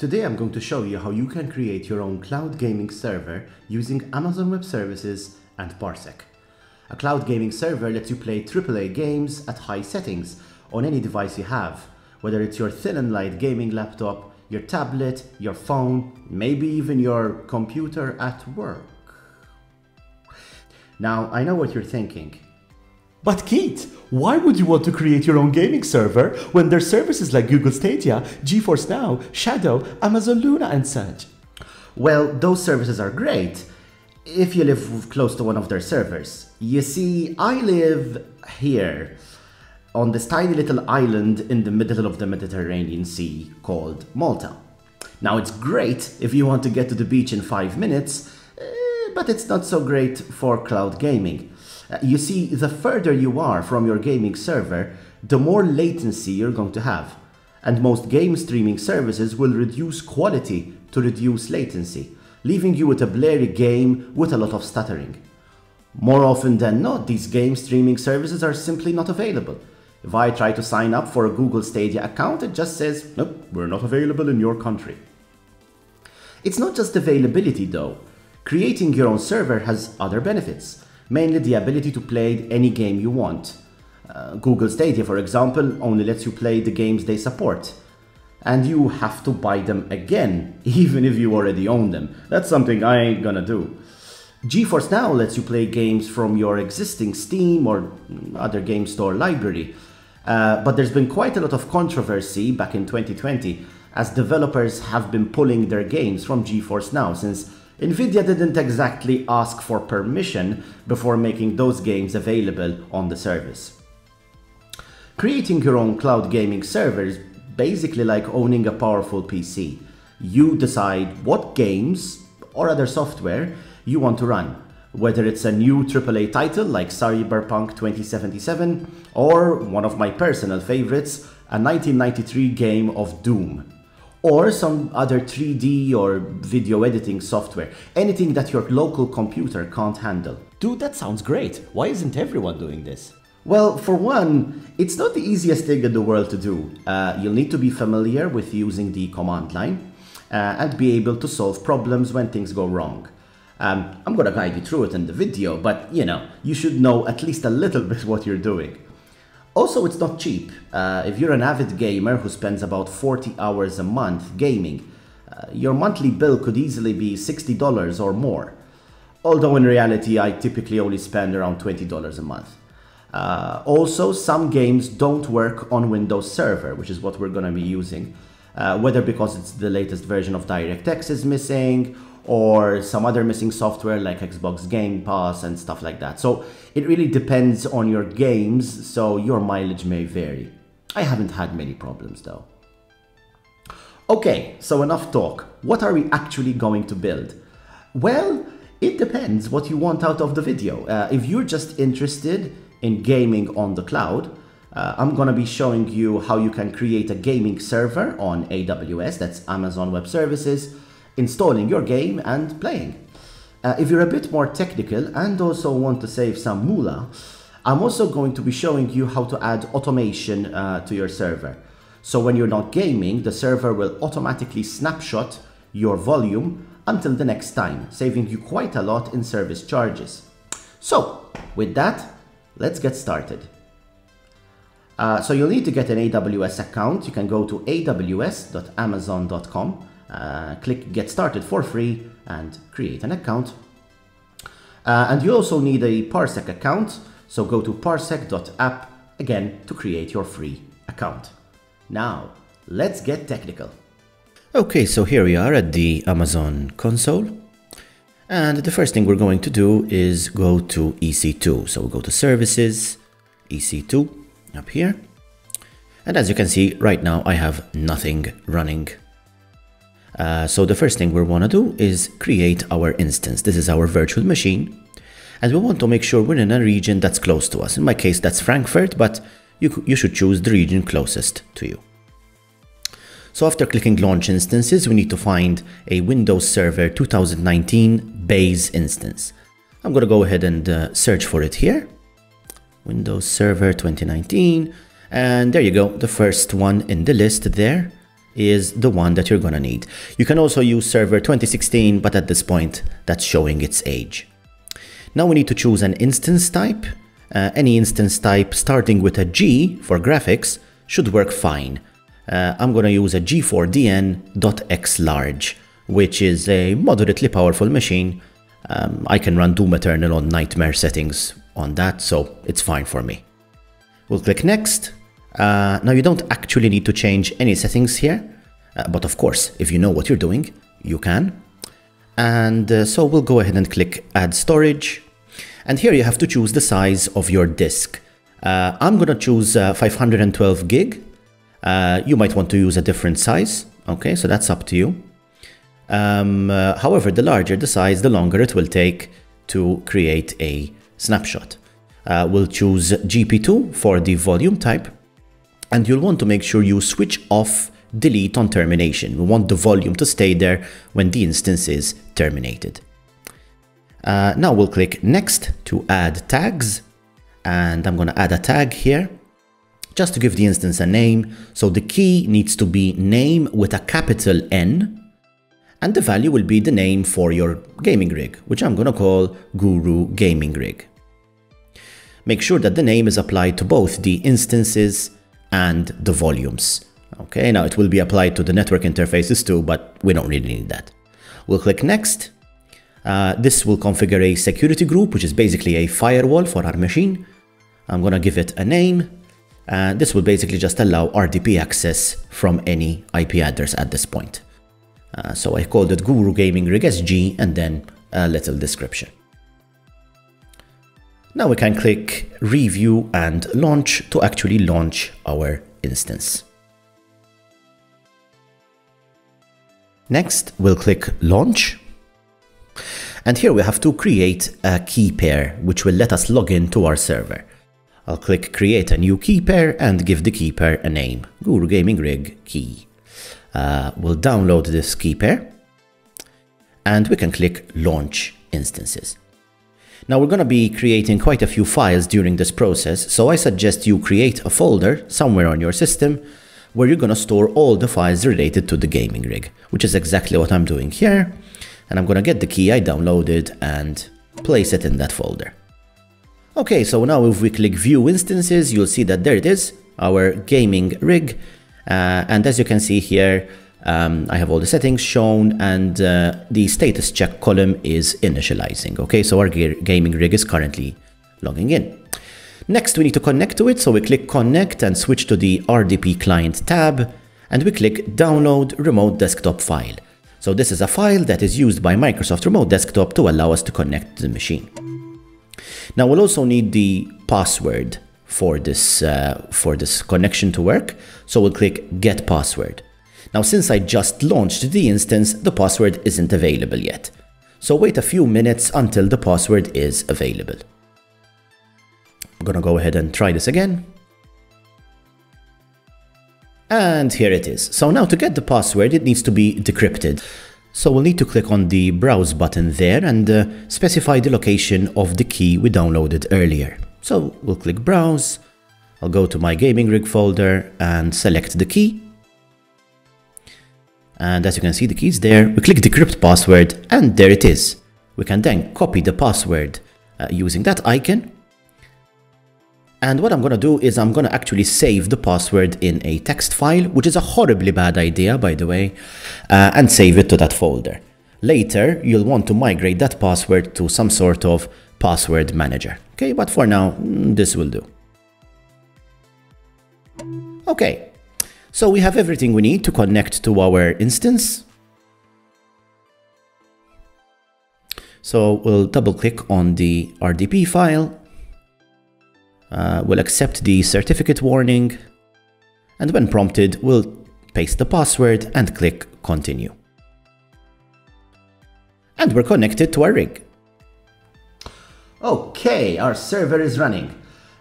Today I'm going to show you how you can create your own cloud gaming server using Amazon Web Services and Parsec. A cloud gaming server lets you play AAA games at high settings on any device you have, whether it's your thin and light gaming laptop, your tablet, your phone, maybe even your computer at work. Now, I know what you're thinking. But Keith, why would you want to create your own gaming server when there's services like Google Stadia, GeForce Now, Shadow, Amazon Luna and such? Well, those services are great if you live close to one of their servers. You see, I live here on this tiny little island in the middle of the Mediterranean Sea called Malta. Now, it's great if you want to get to the beach in five minutes, eh, but it's not so great for cloud gaming. Uh, you see, the further you are from your gaming server, the more latency you're going to have. And most game streaming services will reduce quality to reduce latency, leaving you with a blurry game with a lot of stuttering. More often than not, these game streaming services are simply not available. If I try to sign up for a Google Stadia account, it just says, nope, we're not available in your country. It's not just availability though. Creating your own server has other benefits mainly the ability to play any game you want. Uh, Google Stadia, for example, only lets you play the games they support. And you have to buy them again, even if you already own them. That's something I ain't gonna do. GeForce Now lets you play games from your existing Steam or other game store library. Uh, but there's been quite a lot of controversy back in 2020 as developers have been pulling their games from GeForce Now since Nvidia didn't exactly ask for permission before making those games available on the service. Creating your own cloud gaming server is basically like owning a powerful PC. You decide what games or other software you want to run, whether it's a new AAA title like Cyberpunk 2077 or one of my personal favorites, a 1993 game of Doom or some other 3D or video editing software. Anything that your local computer can't handle. Dude, that sounds great. Why isn't everyone doing this? Well, for one, it's not the easiest thing in the world to do. Uh, you'll need to be familiar with using the command line uh, and be able to solve problems when things go wrong. Um, I'm gonna guide you through it in the video, but you know, you should know at least a little bit what you're doing. Also, it's not cheap. Uh, if you're an avid gamer who spends about 40 hours a month gaming, uh, your monthly bill could easily be $60 or more. Although in reality, I typically only spend around $20 a month. Uh, also, some games don't work on Windows Server, which is what we're going to be using. Uh, whether because it's the latest version of DirectX is missing, or some other missing software like Xbox Game Pass and stuff like that. So it really depends on your games, so your mileage may vary. I haven't had many problems though. Okay, so enough talk. What are we actually going to build? Well, it depends what you want out of the video. Uh, if you're just interested in gaming on the cloud, uh, I'm gonna be showing you how you can create a gaming server on AWS, that's Amazon Web Services, installing your game and playing. Uh, if you're a bit more technical and also want to save some moolah, I'm also going to be showing you how to add automation uh, to your server. So when you're not gaming, the server will automatically snapshot your volume until the next time, saving you quite a lot in service charges. So with that, let's get started. Uh, so you'll need to get an AWS account. You can go to aws.amazon.com uh, click get started for free and create an account. Uh, and you also need a Parsec account, so go to parsec.app again to create your free account. Now, let's get technical. Okay, so here we are at the Amazon console. And the first thing we're going to do is go to EC2. So we'll go to Services, EC2, up here. And as you can see, right now I have nothing running uh, so the first thing we want to do is create our instance. This is our virtual machine. And we want to make sure we're in a region that's close to us. In my case, that's Frankfurt, but you, you should choose the region closest to you. So after clicking launch instances, we need to find a Windows Server 2019 base instance. I'm going to go ahead and uh, search for it here. Windows Server 2019. And there you go, the first one in the list there is the one that you're gonna need. You can also use Server 2016, but at this point, that's showing its age. Now we need to choose an instance type. Uh, any instance type starting with a G for graphics should work fine. Uh, I'm gonna use a G4DN.xlarge, which is a moderately powerful machine. Um, I can run Doom Eternal on nightmare settings on that, so it's fine for me. We'll click next. Uh, now you don't actually need to change any settings here, uh, but of course, if you know what you're doing, you can. And uh, so we'll go ahead and click add storage. And here you have to choose the size of your disk. Uh, I'm gonna choose uh, 512 gig. Uh, you might want to use a different size. Okay, so that's up to you. Um, however, the larger the size, the longer it will take to create a snapshot. We'll choose GP2 for the volume type, and you'll want to make sure you switch off delete on termination. We want the volume to stay there when the instance is terminated. Uh, now we'll click next to add tags, and I'm gonna add a tag here just to give the instance a name. So the key needs to be name with a capital N and the value will be the name for your gaming rig, which I'm gonna call Guru Gaming Rig. Make sure that the name is applied to both the instances and the volumes. Okay, now it will be applied to the network interfaces too, but we don't really need that. We'll click next. Uh, this will configure a security group, which is basically a firewall for our machine. I'm gonna give it a name. And this will basically just allow RDP access from any IP address at this point. Uh, so I called it Guru Gaming Rig SG and then a little description. Now we can click review and launch to actually launch our instance. Next, we'll click launch. And here we have to create a key pair, which will let us log in to our server. I'll click create a new key pair and give the key pair a name, Guru Gaming Rig key uh, we'll download this key pair and we can click launch instances. Now we're going to be creating quite a few files during this process, so I suggest you create a folder somewhere on your system where you're going to store all the files related to the gaming rig, which is exactly what I'm doing here. And I'm going to get the key I downloaded and place it in that folder. Okay, so now if we click view instances, you'll see that there it is, our gaming rig uh, and as you can see here, um, I have all the settings shown and uh, the status check column is initializing. Okay, so our gaming rig is currently logging in. Next, we need to connect to it. So we click connect and switch to the RDP client tab and we click download remote desktop file. So this is a file that is used by Microsoft Remote Desktop to allow us to connect to the machine. Now we'll also need the password for this, uh, for this connection to work. So we'll click get password. Now since I just launched the instance, the password isn't available yet. So wait a few minutes until the password is available. I'm gonna go ahead and try this again. And here it is. So now to get the password, it needs to be decrypted. So we'll need to click on the browse button there and uh, specify the location of the key we downloaded earlier. So we'll click browse, I'll go to my gaming rig folder and select the key. And as you can see the key is there, we click decrypt password and there it is. We can then copy the password uh, using that icon. And what I'm gonna do is I'm gonna actually save the password in a text file, which is a horribly bad idea by the way, uh, and save it to that folder. Later, you'll want to migrate that password to some sort of password manager. Okay, but for now, mm, this will do. Okay, so we have everything we need to connect to our instance. So we'll double click on the RDP file. Uh, we'll accept the certificate warning. And when prompted, we'll paste the password and click continue. And we're connected to our rig. Okay, our server is running.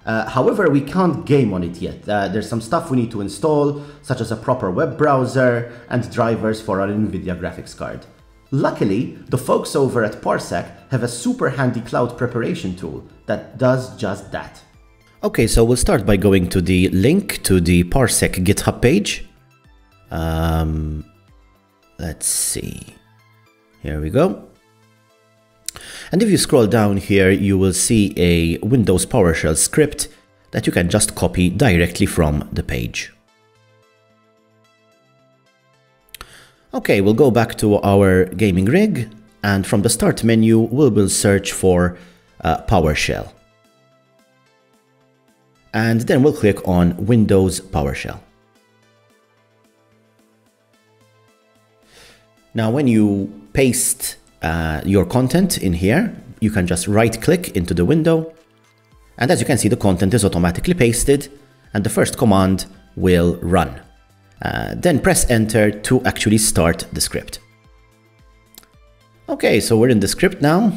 Uh, however, we can't game on it yet. Uh, there's some stuff we need to install, such as a proper web browser and drivers for our NVIDIA graphics card. Luckily, the folks over at Parsec have a super handy cloud preparation tool that does just that. Okay, so we'll start by going to the link to the Parsec GitHub page. Um, let's see. Here we go. And if you scroll down here, you will see a Windows PowerShell script that you can just copy directly from the page. Okay, we'll go back to our gaming rig and from the start menu we will search for uh, PowerShell. And then we'll click on Windows PowerShell. Now when you paste uh, your content in here, you can just right click into the window. And as you can see, the content is automatically pasted and the first command will run. Uh, then press enter to actually start the script. Okay, so we're in the script now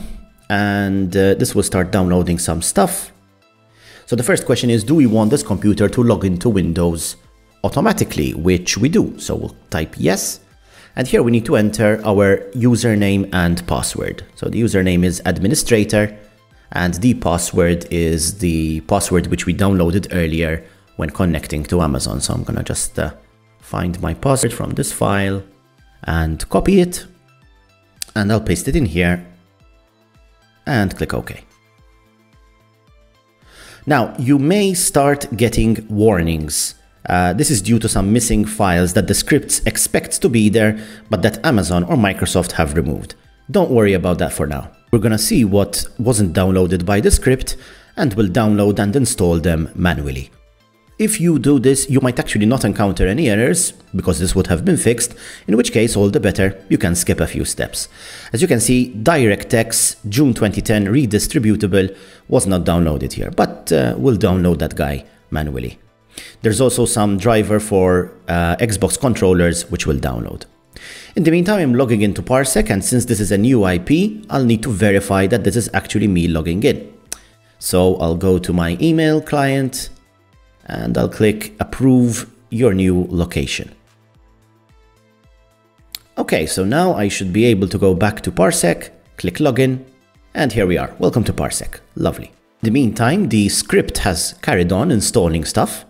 and uh, this will start downloading some stuff. So the first question is, do we want this computer to log into Windows automatically, which we do. So we'll type yes. And here we need to enter our username and password. So the username is administrator and the password is the password which we downloaded earlier when connecting to Amazon. So I'm gonna just uh, find my password from this file and copy it and I'll paste it in here and click OK. Now you may start getting warnings uh, this is due to some missing files that the scripts expect to be there, but that Amazon or Microsoft have removed. Don't worry about that for now. We're gonna see what wasn't downloaded by the script and we'll download and install them manually. If you do this, you might actually not encounter any errors, because this would have been fixed, in which case all the better, you can skip a few steps. As you can see, DirectX June 2010 redistributable was not downloaded here, but uh, we'll download that guy manually. There's also some driver for uh, Xbox controllers which will download. In the meantime, I'm logging into Parsec and since this is a new IP, I'll need to verify that this is actually me logging in. So I'll go to my email client and I'll click approve your new location. Okay, so now I should be able to go back to Parsec, click login, and here we are. Welcome to Parsec. Lovely. In the meantime, the script has carried on installing stuff.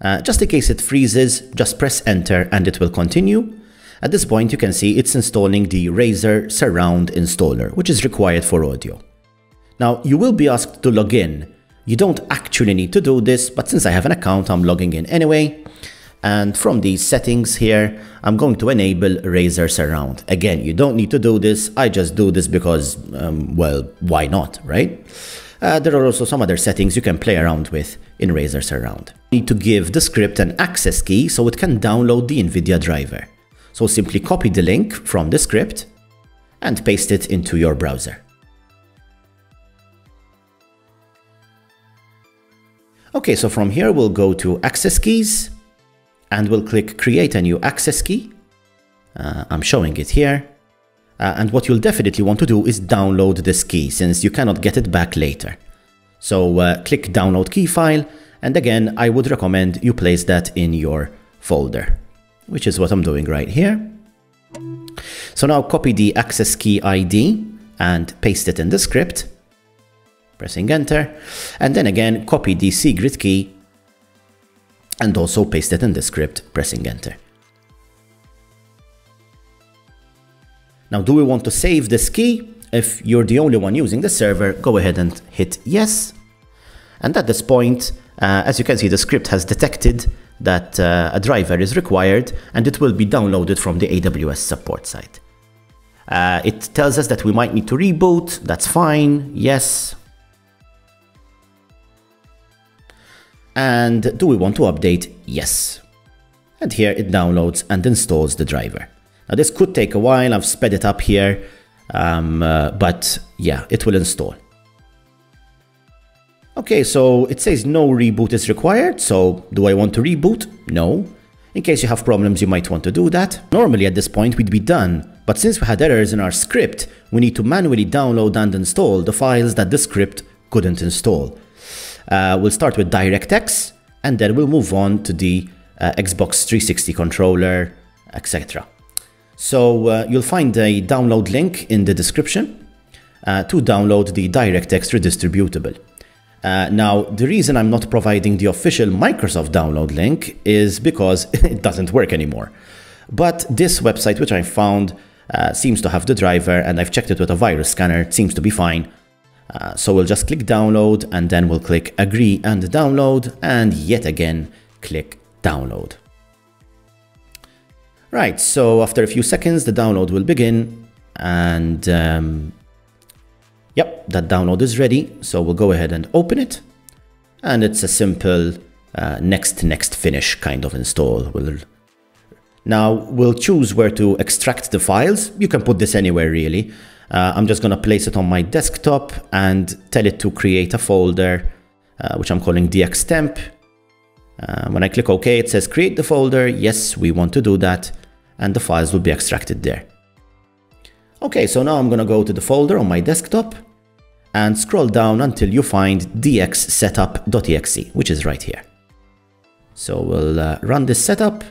Uh, just in case it freezes, just press enter and it will continue. At this point you can see it's installing the Razer Surround installer, which is required for audio. Now you will be asked to log in. You don't actually need to do this, but since I have an account, I'm logging in anyway. And from these settings here, I'm going to enable Razer Surround. Again, you don't need to do this. I just do this because, um, well, why not, right? Uh, there are also some other settings you can play around with in Razer Surround. You need to give the script an access key so it can download the NVIDIA driver. So simply copy the link from the script and paste it into your browser. Okay, so from here we'll go to access keys and we'll click create a new access key. Uh, I'm showing it here. Uh, and what you'll definitely want to do is download this key since you cannot get it back later. So uh, click download key file and again I would recommend you place that in your folder, which is what I'm doing right here. So now copy the access key ID and paste it in the script, pressing enter, and then again copy the secret key and also paste it in the script, pressing enter. Now, do we want to save this key? If you're the only one using the server, go ahead and hit yes. And at this point, uh, as you can see, the script has detected that uh, a driver is required and it will be downloaded from the AWS support site. Uh, it tells us that we might need to reboot, that's fine, yes. And do we want to update? Yes. And here it downloads and installs the driver. Now this could take a while, I've sped it up here, um, uh, but yeah, it will install. Okay, so it says no reboot is required, so do I want to reboot? No. In case you have problems, you might want to do that. Normally at this point we'd be done, but since we had errors in our script, we need to manually download and install the files that the script couldn't install. Uh, we'll start with DirectX, and then we'll move on to the uh, Xbox 360 controller, etc. So uh, you'll find a download link in the description uh, to download the DirectX redistributable. Uh, now, the reason I'm not providing the official Microsoft download link is because it doesn't work anymore. But this website, which I found, uh, seems to have the driver, and I've checked it with a virus scanner, it seems to be fine. Uh, so we'll just click download, and then we'll click agree and download, and yet again, click download. Right, so after a few seconds, the download will begin, and um, Yep, that download is ready. So we'll go ahead and open it. And it's a simple uh, next, next, finish kind of install. We'll, now we'll choose where to extract the files. You can put this anywhere really. Uh, I'm just going to place it on my desktop and tell it to create a folder, uh, which I'm calling dxtemp. Uh, when I click OK, it says create the folder. Yes, we want to do that. And the files will be extracted there. Okay, so now I'm going to go to the folder on my desktop and scroll down until you find dxsetup.exe, which is right here. So we'll uh, run this setup,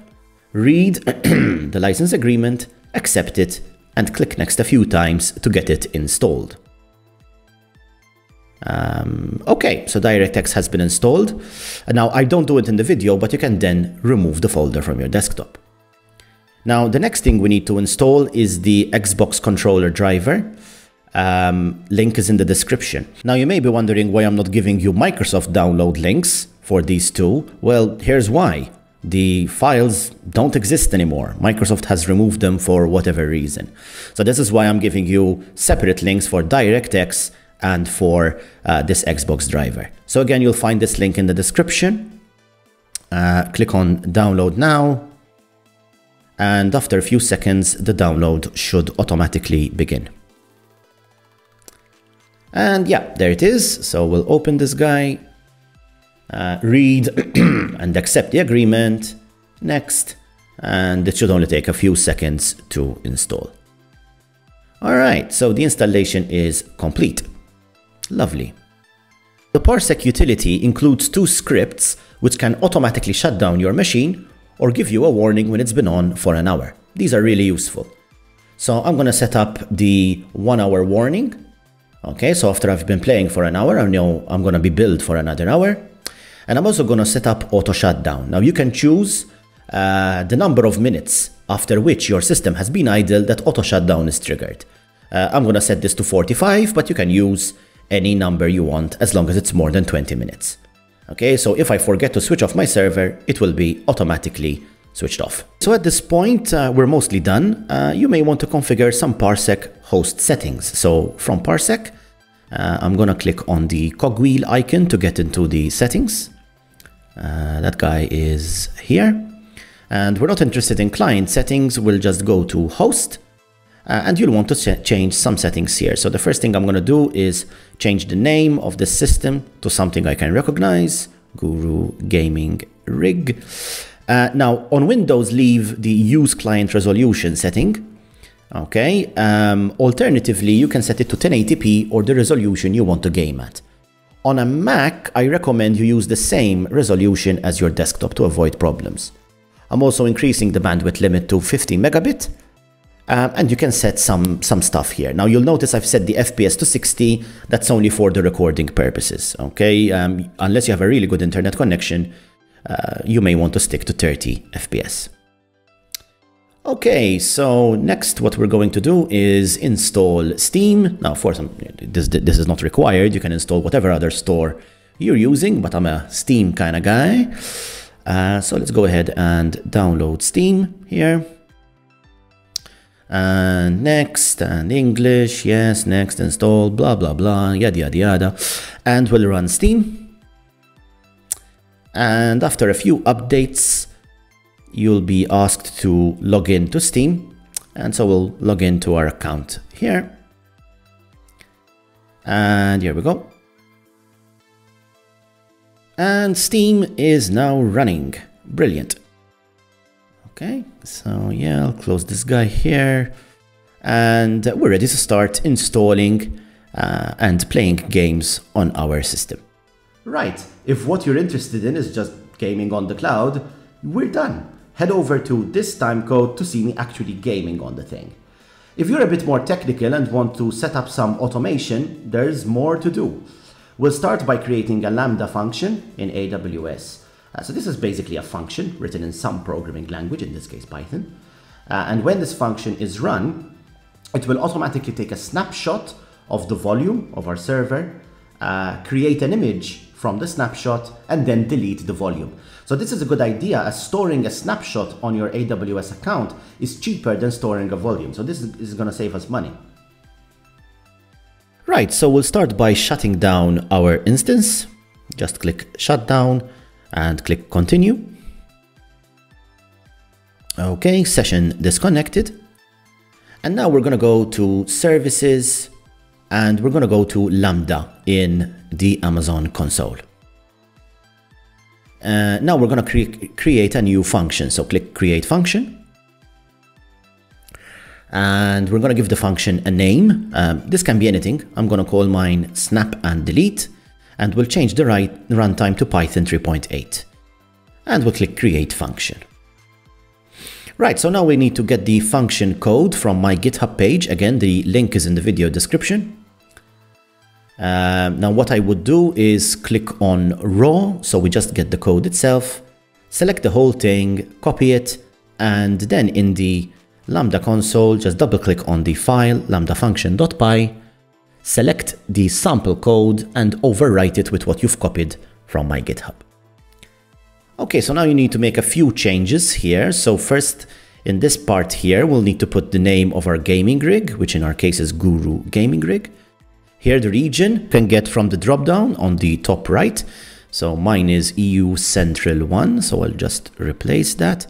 read the license agreement, accept it, and click next a few times to get it installed. Um, okay, so DirectX has been installed. Now, I don't do it in the video, but you can then remove the folder from your desktop. Now, the next thing we need to install is the Xbox controller driver. Um, link is in the description. Now you may be wondering why I'm not giving you Microsoft download links for these two. Well, here's why. The files don't exist anymore. Microsoft has removed them for whatever reason. So this is why I'm giving you separate links for DirectX and for uh, this Xbox driver. So again, you'll find this link in the description. Uh, click on download now. And after a few seconds, the download should automatically begin. And yeah, there it is. So we'll open this guy, uh, read and accept the agreement. Next. And it should only take a few seconds to install. All right, so the installation is complete. Lovely. The Parsec utility includes two scripts which can automatically shut down your machine or give you a warning when it's been on for an hour. These are really useful. So I'm going to set up the one hour warning Okay, so after I've been playing for an hour, I know I'm going to be billed for another hour. And I'm also going to set up auto shutdown. Now you can choose uh, the number of minutes after which your system has been idle that auto shutdown is triggered. Uh, I'm going to set this to 45, but you can use any number you want as long as it's more than 20 minutes. Okay, so if I forget to switch off my server, it will be automatically switched off. So at this point, uh, we're mostly done. Uh, you may want to configure some Parsec host settings. So from Parsec, uh, I'm gonna click on the cogwheel icon to get into the settings. Uh, that guy is here. And we're not interested in client settings, we'll just go to host. Uh, and you'll want to change some settings here. So the first thing I'm going to do is change the name of the system to something I can recognize, Guru Gaming Rig. Uh, now on Windows, leave the use client resolution setting Okay, um, alternatively, you can set it to 1080p or the resolution you want to game at. On a Mac, I recommend you use the same resolution as your desktop to avoid problems. I'm also increasing the bandwidth limit to 50 megabit, um, and you can set some, some stuff here. Now you'll notice I've set the FPS to 60, that's only for the recording purposes, okay? Um, unless you have a really good internet connection, uh, you may want to stick to 30 FPS. Okay, so next what we're going to do is install Steam. Now, for some, this, this is not required. You can install whatever other store you're using, but I'm a Steam kind of guy. Uh, so let's go ahead and download Steam here. And next, and English, yes, next, install, blah, blah, blah, yada, yada, yada. And we'll run Steam. And after a few updates, you'll be asked to log in to Steam. And so we'll log into our account here. And here we go. And Steam is now running. Brilliant. Okay, so yeah, I'll close this guy here. And we're ready to start installing uh, and playing games on our system. Right, if what you're interested in is just gaming on the cloud, we're done head over to this time code to see me actually gaming on the thing. If you're a bit more technical and want to set up some automation, there's more to do. We'll start by creating a Lambda function in AWS. Uh, so this is basically a function written in some programming language, in this case Python. Uh, and when this function is run, it will automatically take a snapshot of the volume of our server, uh, create an image from the snapshot, and then delete the volume. So this is a good idea as storing a snapshot on your AWS account is cheaper than storing a volume. So this is, to save us money. Right, so we'll start by shutting down our instance. Just click shut down and click continue. Okay, session disconnected. And now we're gonna go to services and we're gonna go to Lambda in the Amazon console. Uh, now we're gonna cre create a new function. So click create function and we're to give the function a name. Um, this can be anything. I'm to call mine snap and delete and we'll change the right runtime to Python 3.8 and we'll click create function. Right, so now we need to get the function code from my GitHub page. Again, the link is in the video description. Um, now what I would do is click on raw, so we just get the code itself, select the whole thing, copy it, and then in the Lambda console, just double click on the file lambda function.py, select the sample code and overwrite it with what you've copied from my GitHub. Okay, so now you need to make a few changes here. So first, in this part here, we'll need to put the name of our gaming rig, which in our case is Guru Gaming Rig. Here the region can get from the dropdown on the top right. So mine is EU Central 1, so I'll just replace that.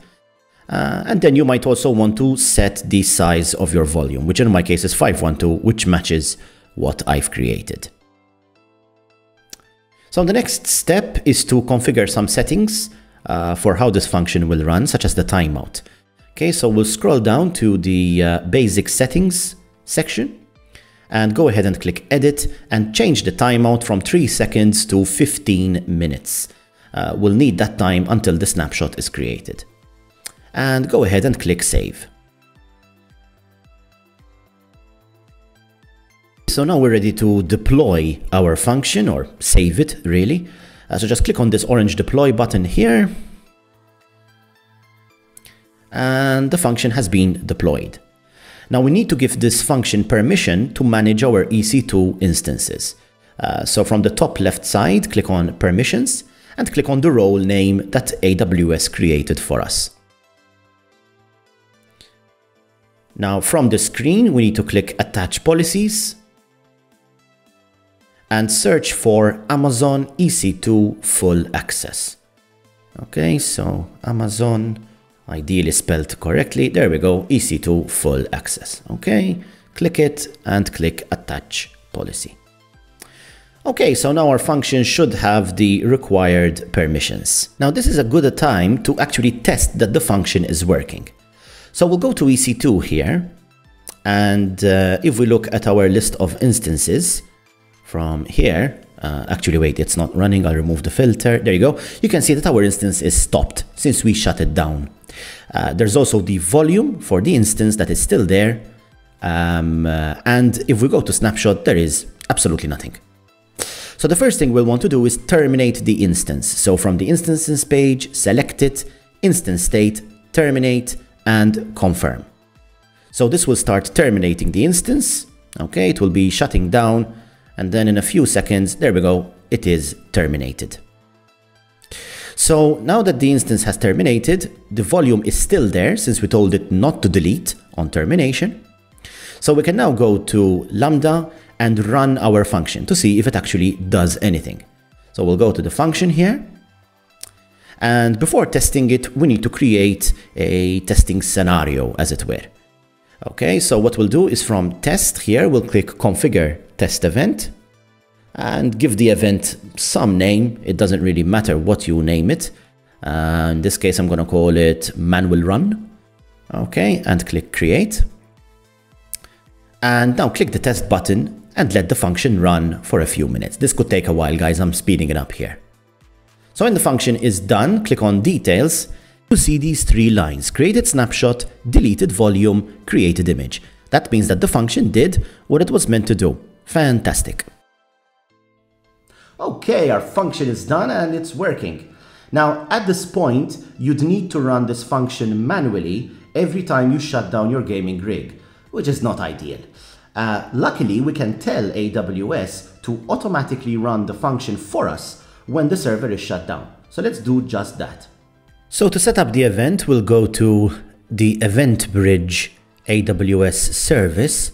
Uh, and then you might also want to set the size of your volume, which in my case is 512, which matches what I've created. So the next step is to configure some settings uh, for how this function will run, such as the timeout. Okay, so we'll scroll down to the uh, basic settings section and go ahead and click edit and change the timeout from 3 seconds to 15 minutes. Uh, we'll need that time until the snapshot is created and go ahead and click save. So now we're ready to deploy our function or save it really. Uh, so just click on this orange deploy button here and the function has been deployed. Now we need to give this function permission to manage our EC2 instances. Uh, so from the top left side, click on permissions and click on the role name that AWS created for us. Now from the screen, we need to click Attach Policies and search for Amazon EC2 Full Access. Okay, so Amazon, ideally spelled correctly, there we go, EC2 Full Access. Okay, click it and click Attach Policy. Okay, so now our function should have the required permissions. Now this is a good time to actually test that the function is working. So we'll go to EC2 here. And uh, if we look at our list of instances from here, uh, actually wait, it's not running, I'll remove the filter. There you go. You can see that our instance is stopped since we shut it down. Uh, there's also the volume for the instance that is still there. Um, uh, and if we go to snapshot, there is absolutely nothing. So the first thing we'll want to do is terminate the instance. So from the instances page, select it, instance state, terminate, and confirm. So this will start terminating the instance. Okay, it will be shutting down and then in a few seconds, there we go, it is terminated. So now that the instance has terminated, the volume is still there since we told it not to delete on termination. So we can now go to Lambda and run our function to see if it actually does anything. So we'll go to the function here and before testing it, we need to create a testing scenario, as it were. Okay, so what we'll do is from test here, we'll click configure test event and give the event some name. It doesn't really matter what you name it. Uh, in this case, I'm going to call it manual run. Okay, and click create. And now click the test button and let the function run for a few minutes. This could take a while, guys. I'm speeding it up here. So when the function is done, click on details to see these three lines, created snapshot, deleted volume, created image. That means that the function did what it was meant to do. Fantastic. Okay, our function is done and it's working. Now, at this point, you'd need to run this function manually every time you shut down your gaming rig, which is not ideal. Uh, luckily, we can tell AWS to automatically run the function for us when the server is shut down. So let's do just that. So to set up the event, we'll go to the Event Bridge AWS service.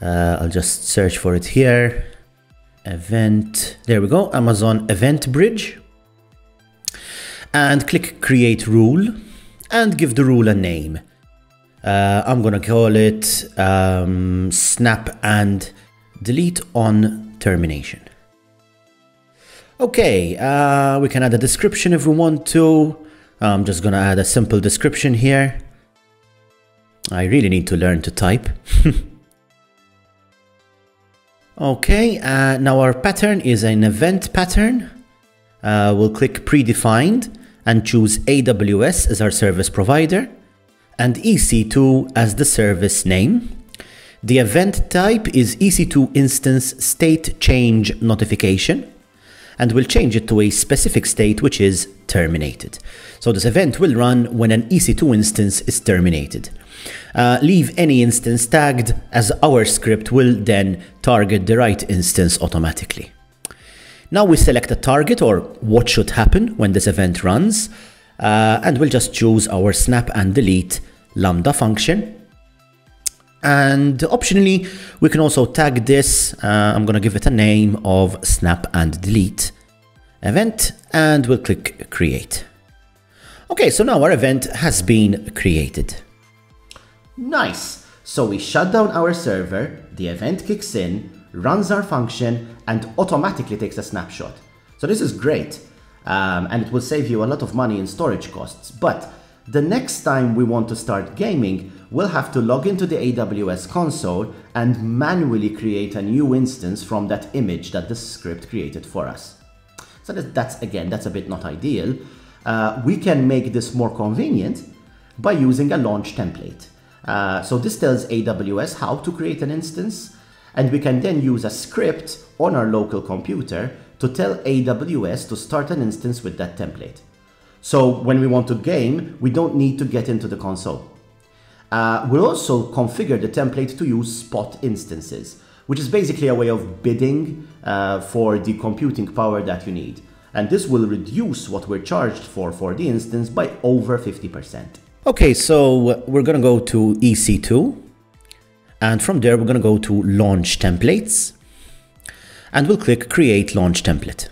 Uh, I'll just search for it here. Event, there we go, Amazon Event Bridge. And click Create Rule and give the rule a name. Uh, I'm gonna call it um, Snap and Delete on Termination. Okay, uh, we can add a description if we want to. I'm just gonna add a simple description here. I really need to learn to type. okay, uh, now our pattern is an event pattern. Uh, we'll click predefined and choose AWS as our service provider and EC2 as the service name. The event type is EC2 instance state change notification and we'll change it to a specific state which is terminated. So this event will run when an EC2 instance is terminated. Uh, leave any instance tagged as our script will then target the right instance automatically. Now we select a target or what should happen when this event runs uh, and we'll just choose our snap and delete lambda function. And optionally, we can also tag this. Uh, I'm going to give it a name of snap and delete event and we'll click create. Okay, so now our event has been created. Nice! So we shut down our server, the event kicks in, runs our function, and automatically takes a snapshot. So this is great, um, and it will save you a lot of money in storage costs. But the next time we want to start gaming, we'll have to log into the AWS console and manually create a new instance from that image that the script created for us. So that's, again, that's a bit not ideal. Uh, we can make this more convenient by using a launch template. Uh, so this tells AWS how to create an instance, and we can then use a script on our local computer to tell AWS to start an instance with that template. So when we want to game, we don't need to get into the console. Uh, we'll also configure the template to use spot instances, which is basically a way of bidding uh, for the computing power that you need. And this will reduce what we're charged for for the instance by over 50%. Okay, so we're gonna go to EC2 and from there we're gonna go to launch templates and we'll click create launch template.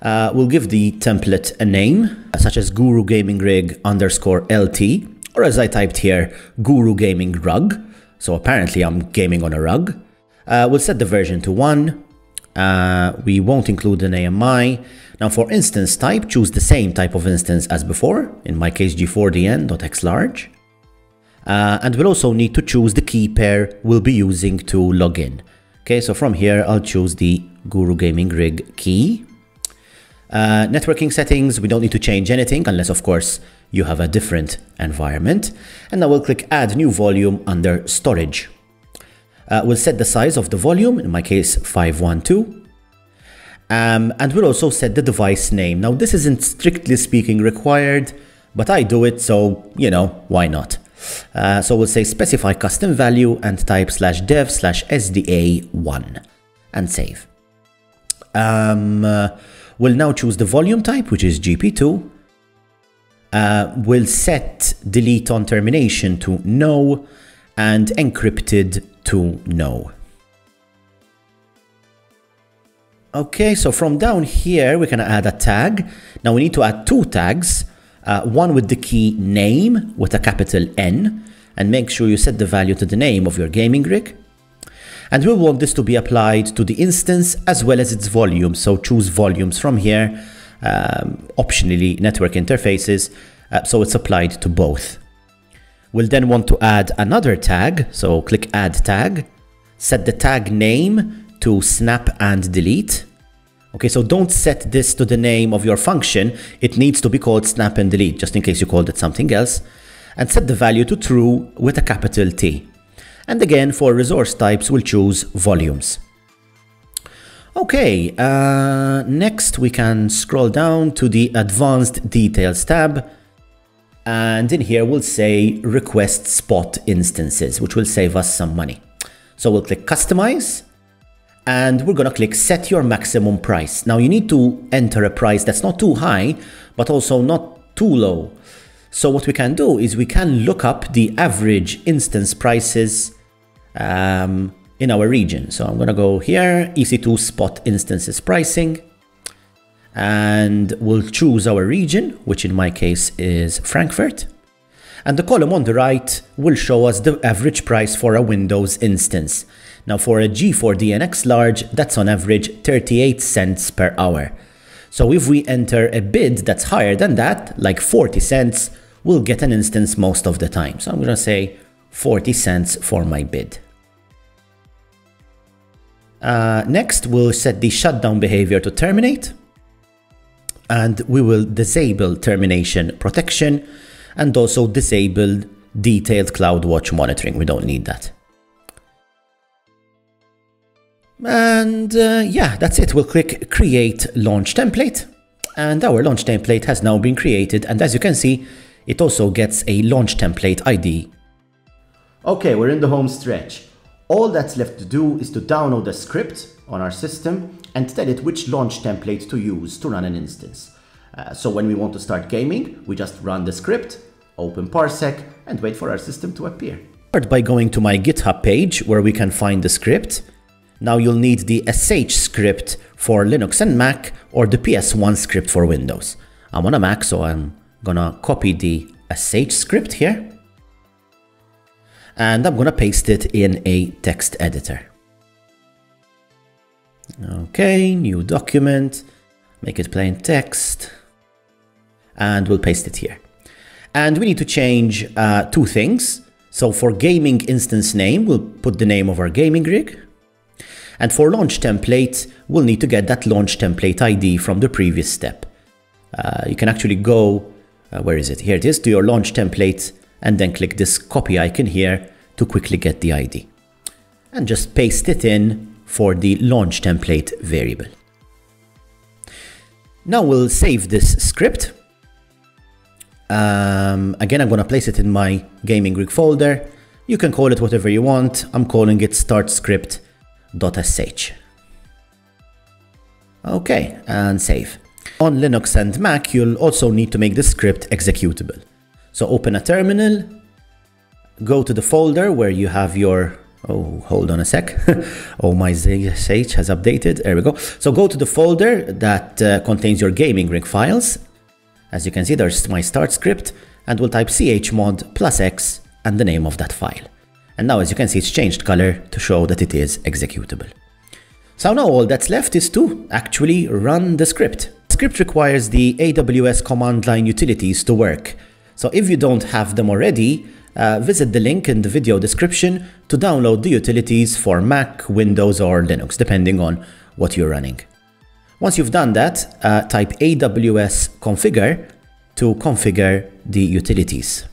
Uh, we'll give the template a name such as Guru Gaming Rig underscore LT or as I typed here, Guru Gaming Rug. So apparently I'm gaming on a rug. Uh, we'll set the version to 1. Uh, we won't include an AMI. Now for instance type, choose the same type of instance as before, in my case g4dn.xlarge. Uh, and we'll also need to choose the key pair we'll be using to log in. Okay, so from here I'll choose the Guru Gaming Rig key. Uh, networking settings, we don't need to change anything unless of course you have a different environment. And now we'll click add new volume under storage. Uh, we'll set the size of the volume, in my case 512. Um, and we'll also set the device name. Now this isn't strictly speaking required, but I do it, so you know, why not? Uh, so we'll say specify custom value and type slash dev slash SDA1 and save. Um, uh, we'll now choose the volume type, which is GP2. Uh, we'll set delete on termination to no and encrypted to no. Okay, so from down here, we can add a tag. Now we need to add two tags, uh, one with the key name with a capital N, and make sure you set the value to the name of your gaming rig. And we want this to be applied to the instance as well as its volume. So choose volumes from here, um, optionally network interfaces, uh, so it's applied to both. We'll then want to add another tag, so click add tag, set the tag name to snap and delete. Okay, so don't set this to the name of your function. It needs to be called snap and delete, just in case you called it something else. And set the value to true with a capital T. And again, for resource types, we'll choose volumes. Okay, uh, next we can scroll down to the Advanced Details tab. And in here we'll say Request Spot Instances, which will save us some money. So we'll click Customize, and we're gonna click Set Your Maximum Price. Now you need to enter a price that's not too high, but also not too low. So what we can do is we can look up the average instance prices um, in our region. So I'm gonna go here, EC2 spot instances pricing, and we'll choose our region, which in my case is Frankfurt. And the column on the right will show us the average price for a Windows instance. Now for a G4 DNX large, that's on average 38 cents per hour. So if we enter a bid that's higher than that, like 40 cents, we'll get an instance most of the time. So I'm gonna say 40 cents for my bid. Uh, next, we'll set the shutdown behavior to terminate. And we will disable termination protection and also disable detailed CloudWatch monitoring. We don't need that. And uh, yeah, that's it. We'll click create launch template and our launch template has now been created. And as you can see, it also gets a launch template ID. Okay, we're in the home stretch. All that's left to do is to download the script on our system and tell it which launch template to use to run an instance. Uh, so when we want to start gaming, we just run the script, open Parsec, and wait for our system to appear. Start by going to my GitHub page where we can find the script. Now you'll need the SH script for Linux and Mac or the PS1 script for Windows. I'm on a Mac, so I'm gonna copy the SH script here. And I'm gonna paste it in a text editor. Okay, new document, make it plain text, and we'll paste it here. And we need to change uh, two things. So for gaming instance name, we'll put the name of our gaming rig. And for launch template, we'll need to get that launch template ID from the previous step. Uh, you can actually go, uh, where is it? Here it is, to your launch template, and then click this copy icon here to quickly get the ID. And just paste it in for the launch template variable. Now we'll save this script. Um, again, I'm going to place it in my gaming rig folder. You can call it whatever you want. I'm calling it start script .sh. Okay, and save. On Linux and Mac, you'll also need to make the script executable. So open a terminal, go to the folder where you have your Oh, hold on a sec. oh, my ZSH has updated. There we go. So go to the folder that uh, contains your gaming rig files. As you can see, there's my start script and we'll type chmod plus x and the name of that file. And now as you can see, it's changed color to show that it is executable. So now all that's left is to actually run the script. The script requires the AWS command line utilities to work. So if you don't have them already, uh, visit the link in the video description to download the utilities for Mac, Windows or Linux, depending on what you're running. Once you've done that, uh, type AWS configure to configure the utilities.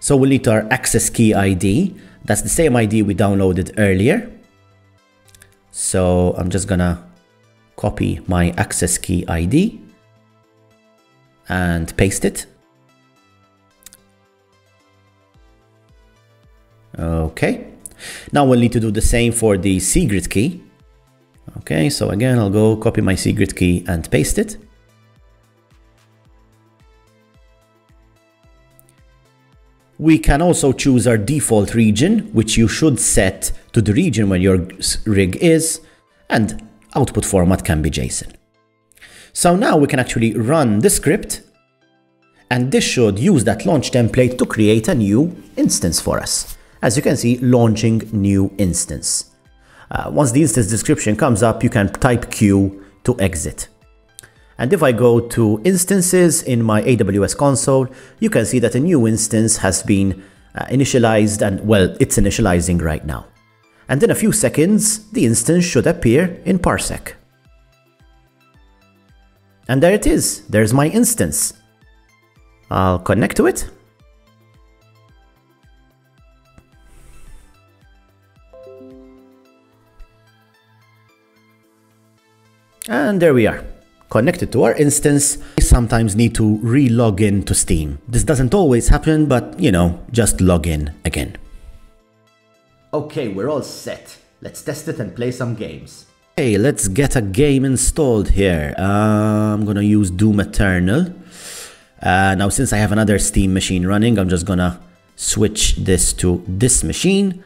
So we'll need our access key ID. That's the same ID we downloaded earlier. So I'm just gonna copy my access key ID and paste it. Okay. Now we'll need to do the same for the secret key. Okay, so again, I'll go copy my secret key and paste it. We can also choose our default region, which you should set to the region where your rig is, and output format can be JSON. So now we can actually run the script, and this should use that launch template to create a new instance for us. As you can see, launching new instance. Uh, once the instance description comes up, you can type Q to exit. And if I go to instances in my AWS console, you can see that a new instance has been uh, initialized and well, it's initializing right now. And in a few seconds, the instance should appear in Parsec. And there it is, there's my instance. I'll connect to it. And there we are, connected to our instance. We sometimes need to re-log in to Steam. This doesn't always happen, but you know, just log in again. Okay, we're all set. Let's test it and play some games. Okay, let's get a game installed here. Uh, I'm gonna use Doom Eternal. Uh, now, since I have another Steam machine running, I'm just gonna switch this to this machine.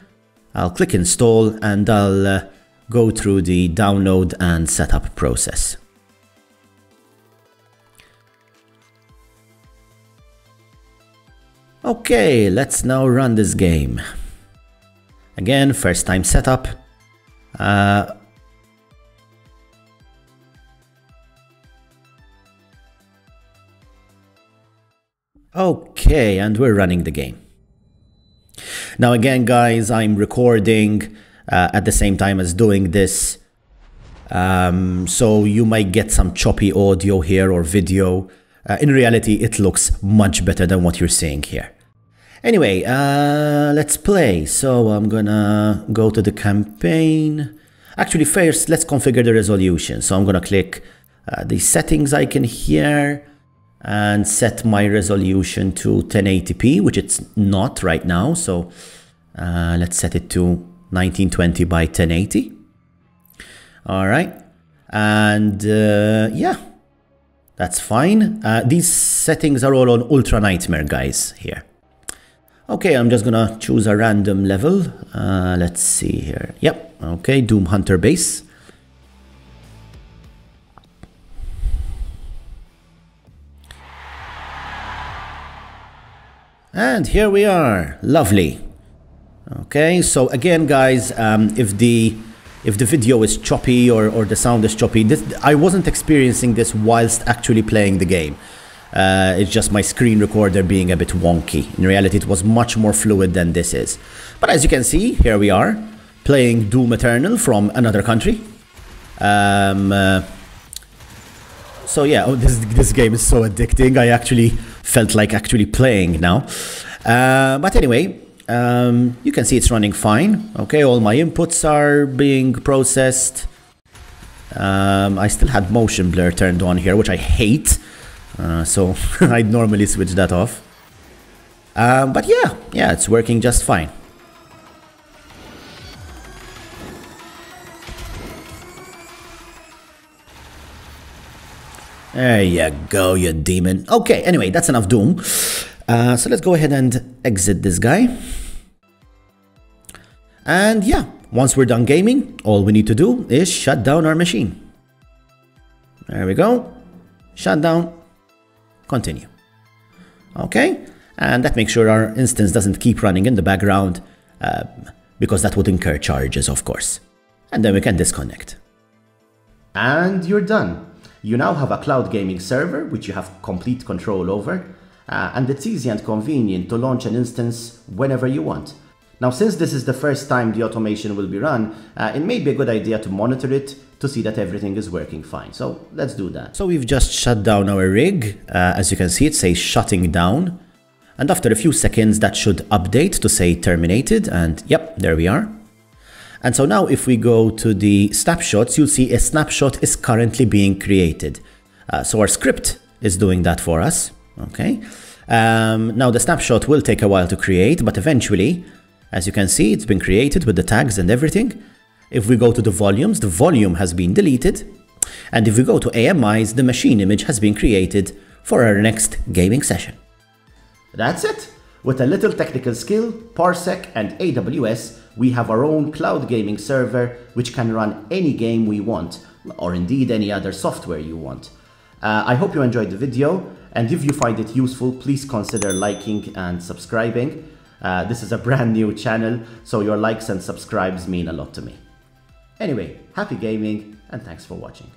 I'll click install and I'll uh, go through the download and setup process. Okay, let's now run this game. Again, first time setup. Uh, okay, and we're running the game. Now again, guys, I'm recording uh, at the same time as doing this. Um, so you might get some choppy audio here or video. Uh, in reality, it looks much better than what you're seeing here. Anyway, uh, let's play. So I'm gonna go to the campaign. Actually, first, let's configure the resolution. So I'm gonna click uh, the settings icon here and set my resolution to 1080p, which it's not right now. So uh, let's set it to 1920 by 1080. All right. And uh, yeah, that's fine. Uh, these settings are all on Ultra Nightmare, guys, here. Okay, I'm just gonna choose a random level. Uh, let's see here. Yep, okay, Doom Hunter base. And here we are, lovely. Okay, so again guys, um, if the if the video is choppy or, or the sound is choppy, this, I wasn't experiencing this whilst actually playing the game. Uh, it's just my screen recorder being a bit wonky. In reality, it was much more fluid than this is. But as you can see, here we are, playing Doom Eternal from another country. Um, uh, so yeah, oh, this, this game is so addicting. I actually felt like actually playing now. Uh, but anyway, um, you can see it's running fine. Okay, all my inputs are being processed. Um, I still had motion blur turned on here, which I hate. Uh, so I'd normally switch that off. Um, but yeah, yeah, it's working just fine. There you go, you demon. Okay, anyway, that's enough Doom. Uh, so let's go ahead and exit this guy. And yeah, once we're done gaming, all we need to do is shut down our machine. There we go. Shut down. Continue. Okay, and that makes sure our instance doesn't keep running in the background uh, because that would incur charges, of course. And then we can disconnect. And you're done. You now have a cloud gaming server which you have complete control over, uh, and it's easy and convenient to launch an instance whenever you want. Now, since this is the first time the automation will be run, uh, it may be a good idea to monitor it to see that everything is working fine. So let's do that. So we've just shut down our rig. Uh, as you can see, it says shutting down. And after a few seconds, that should update to say terminated. And yep, there we are. And so now if we go to the snapshots, you'll see a snapshot is currently being created. Uh, so our script is doing that for us. Okay. Um, now the snapshot will take a while to create, but eventually, as you can see, it's been created with the tags and everything. If we go to the volumes, the volume has been deleted. And if we go to AMIs, the machine image has been created for our next gaming session. That's it. With a little technical skill, Parsec and AWS, we have our own cloud gaming server which can run any game we want, or indeed any other software you want. Uh, I hope you enjoyed the video, and if you find it useful, please consider liking and subscribing. Uh, this is a brand new channel, so your likes and subscribes mean a lot to me. Anyway, happy gaming, and thanks for watching.